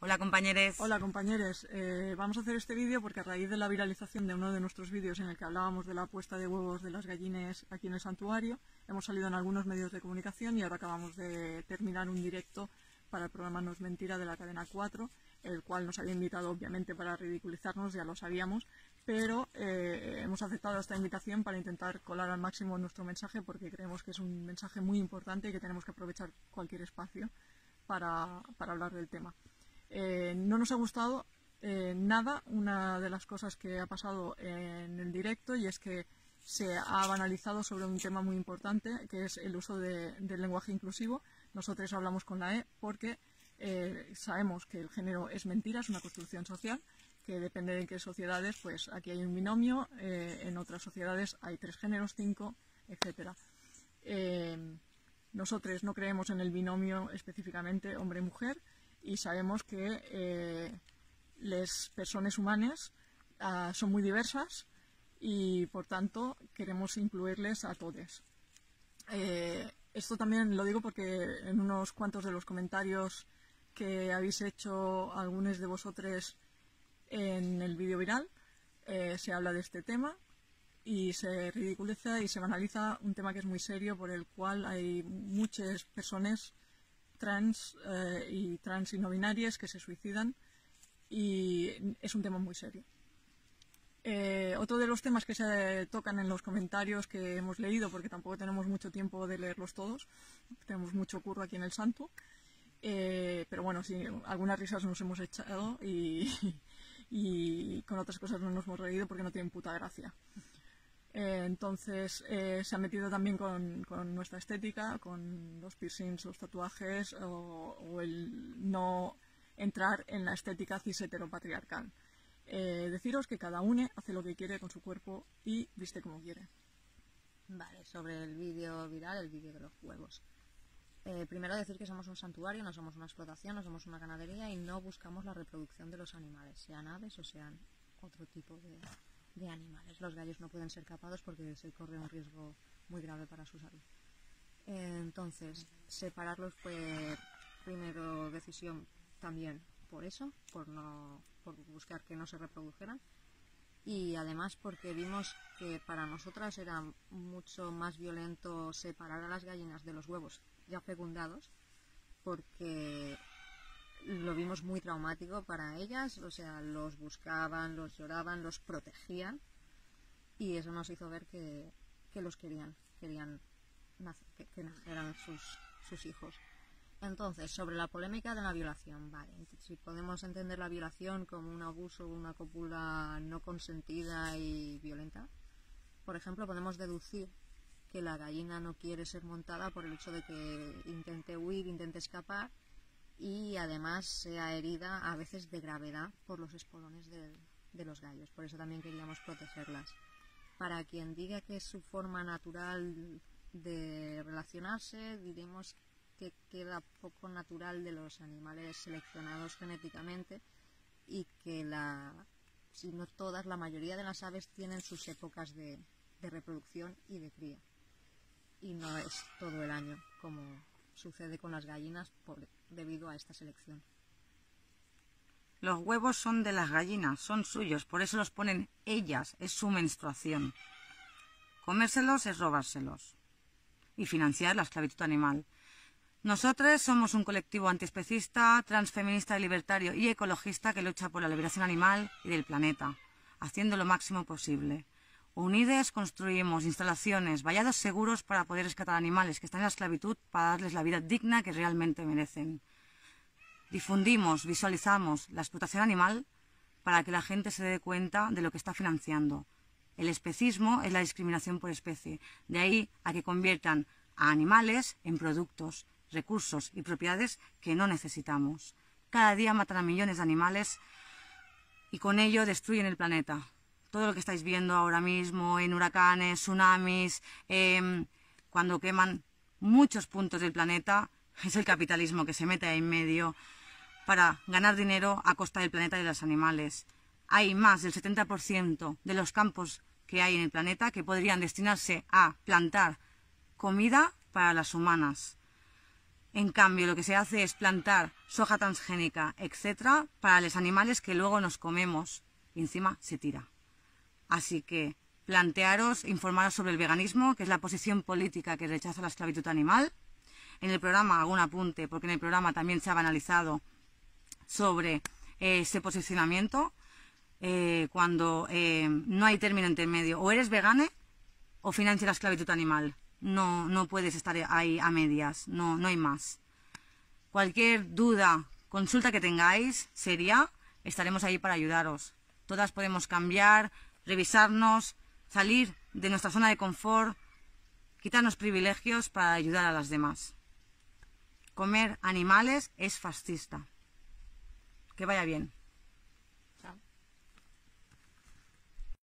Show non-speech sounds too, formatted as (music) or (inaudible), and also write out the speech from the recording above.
Hola compañeros. Hola compañeros, eh, vamos a hacer este vídeo porque a raíz de la viralización de uno de nuestros vídeos en el que hablábamos de la puesta de huevos de las gallines aquí en el santuario, hemos salido en algunos medios de comunicación y ahora acabamos de terminar un directo para el programa No es Mentira de la cadena 4, el cual nos había invitado obviamente para ridiculizarnos, ya lo sabíamos, pero eh, hemos aceptado esta invitación para intentar colar al máximo nuestro mensaje porque creemos que es un mensaje muy importante y que tenemos que aprovechar cualquier espacio para hablar del tema. Eh, no nos ha gustado eh, nada una de las cosas que ha pasado en el directo y es que se ha banalizado sobre un tema muy importante que es el uso del lenguaje inclusivo. Nosotros hablamos con la E porque eh, sabemos que el género es mentira, es una construcción social que depende de qué sociedades, pues aquí hay un binomio, en otras sociedades hay tres géneros, cinco, etcétera. nosotros no creemos en el binomio específicamente hombre-mujer, y sabemos que eh, las personas humanas ah, son muy diversas y por tanto queremos incluirles a todos. Eh, esto también lo digo porque en unos cuantos de los comentarios que habéis hecho algunos de vosotros en el vídeo viral eh, se habla de este tema y se ridiculiza y se banaliza un tema que es muy serio por el cual hay muchas personas trans eh, y trans y no binarias que se suicidan y es un tema muy serio. Eh, otro de los temas que se tocan en los comentarios que hemos leído, porque tampoco tenemos mucho tiempo de leerlos todos, tenemos mucho curro aquí en el Santo, eh, pero bueno, sí, algunas risas nos hemos echado y, (laughs) y con otras cosas no nos hemos reído porque no tienen puta gracia. Eh, entonces eh, se ha metido también con, nuestra estética, con los piercings, los tatuajes o, el no entrar en la estética cis heteropatriarcal. Eh, deciros que cada uno hace lo que quiere con su cuerpo y viste como quiere. Vale, sobre el vídeo viral, el vídeo de los huevos. primero decir que somos un santuario, no somos una explotación, no somos una ganadería y no buscamos la reproducción de los animales, sean aves o sean otro tipo de, de animales. Los gallos no pueden ser capados porque se corre un riesgo muy grave para su salud. entonces, separarlos fue primero decisión también por eso, por no por buscar que no se reprodujeran y además porque vimos que para nosotras era mucho más violento separar a las gallinas de los huevos ya fecundados porque vimos muy traumático para ellas, o sea, los buscaban, los lloraban, los protegían y eso nos hizo ver que, los querían, querían que, nacieran sus, sus hijos. Entonces, sobre la polémica de la violación, vale, si podemos entender la violación como un abuso, una cópula no consentida y violenta, por ejemplo, podemos deducir que la gallina no quiere ser montada por el hecho de que intente huir, intente escapar y además sea herida a veces de gravedad por los espolones de, los gallos. Por eso también queríamos protegerlas. Para quien diga que es su forma natural de relacionarse, diremos que queda poco natural de los animales seleccionados genéticamente y que la, si no todas, la mayoría de las aves tienen sus épocas de, de reproducción y de cría. Y no es todo el año como sucede con las gallinas por, debido a esta selección. Los huevos son de las gallinas, son suyos, por eso los ponen ellas, es su menstruación. Comérselos es robárselos y financiar la esclavitud animal. Nosotros somos un colectivo antiespecista, transfeminista, libertario y ecologista que lucha por la liberación animal y del planeta, haciendo lo máximo posible. Unides construimos instalaciones, vallados seguros para poder rescatar animales que están en la esclavitud para darles la vida digna que realmente merecen. Difundimos, visualizamos la explotación animal para que la gente se dé cuenta de lo que está financiando. El especismo es la discriminación por especie. De ahí a que conviertan a animales en productos, recursos y propiedades que no necesitamos. Cada día matan a millones de animales y con ello destruyen el planeta todo lo que estáis viendo ahora mismo en huracanes, tsunamis, em, cuando queman muchos puntos del planeta, (laughs) es el capitalismo que se mete ahí en medio para ganar dinero a costa del planeta y de los animales. Hay más del 70% de los campos que hay en el planeta que podrían destinarse a plantar comida para las humanas. En cambio, lo que se hace es plantar soja transgénica, etcétera, para los animales que luego nos comemos y encima se tira. Así que plantearos, informaros sobre el veganismo, que es la posición política que rechaza la esclavitud animal. En el programa un apunte, porque en el programa también se ha analizado sobre eh, ese posicionamiento, eh, cuando eh, no hay término intermedio. O eres vegane o financia la esclavitud animal. No, no puedes estar ahí a medias, no, no hay más. Cualquier duda, consulta que tengáis, sería, estaremos ahí para ayudaros. Todas podemos cambiar, revisarnos, salir de nuestra zona de confort, quitarnos privilegios para ayudar a las demás. Comer animales es fascista. Que vaya bien.